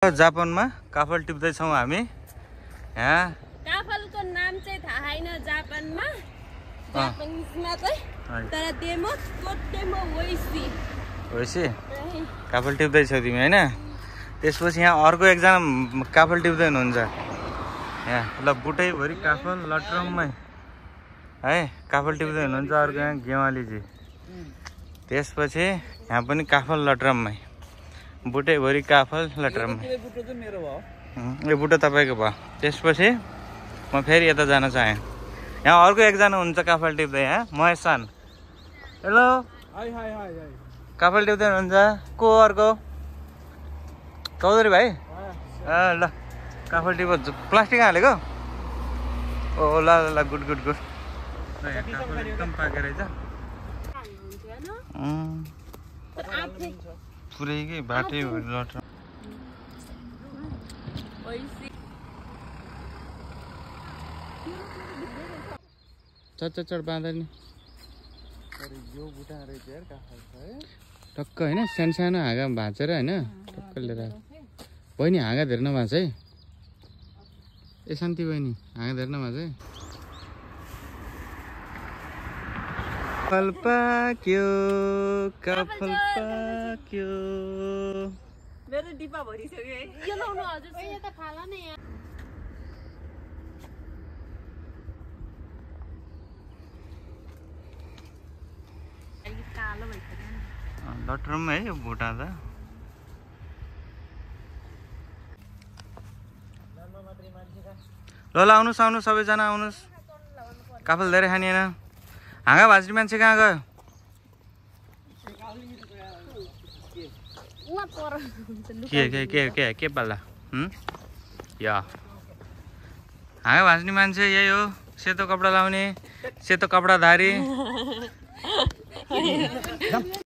जापानमा काफल टिप्दैछौँ हामी। यहाँ काफलको नाम चाहिँ थाहा छैन जापानमा। जापानिजमा चाहिँ तर डेमो टोटेमो वैसी भएपछि काफल टिप्दैछौ तिमी होइन? त्यसपछि यहाँ अर्को एकजना काफल टिप्दै हुनुहुन्छ। यहाँ ल बुटैभरि काफल लटरममै है काफल टिप्दै हुनुहुन्छ अर्को यहाँ गेवालीजी। त्यसपछि यहाँ पनि काफल लटरममै बुटैभरि काफल लटरममै उम्, यो बुटो तपाईँको भयो। त्यसपछि म फेरि यता जान चाहेँ। यहाँ अर्को एकजना हुन्छ काफल टिप्दै यहाँ महेश सान। हेलो? काफल टिप्दै हुनुहुन्छ। को अर्को? चौधरी भाइ? ए ल। काफल टिप प्लास्टिक हालेको? ओ ल ल ल गुड गुड गुड। एकदम पाके रहेछ। उम्, पुरै के बाटै बाँधा नि टक्क होइन सानो सानो हाँगा भाँचेर होइन टक्क लिएर आएको। बहिनी हाँगा धेर नभाँच है ए शान्ति बहिनी हाँगा धेर नभाँच है कफल पाक्यो कफल पाक्यो मेरो डिब्बा भरिसक्यो है। यो लाउनु हजुर यता फाला न यहाँ कालो भइसक्यो लटरम है यो भुटा त ल ल आउनुहोस् आउनुहोस् सबैजना आउनुहोस् काफल धेरै खानिएन हाँगा भाज्ने मान्छे कहाँ गयो? के के के के के पाल्ला? या। हाँगा भाँच्ने मान्छे यही हो। सेतो कपडा लाउने सेतो कपडा धारी।